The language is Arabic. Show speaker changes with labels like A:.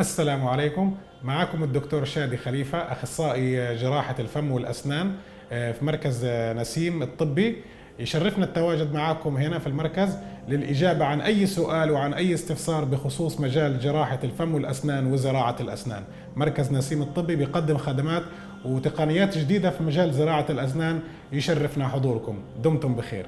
A: السلام عليكم. معكم الدكتور شادي خليفة أخصائي جراحة الفم والأسنان آه، في مركز آه، نسيم الطبي. يشرفنا التواجد معكم هنا في المركز للإجابة عن أي سؤال وعن أي استفسار بخصوص مجال جراحة الفم والأسنان وزراعة الأسنان. مركز نسيم الطبي بيقدم خدمات وتقنيات جديدة في مجال زراعة الأسنان يشرفنا حضوركم. دمتم بخير.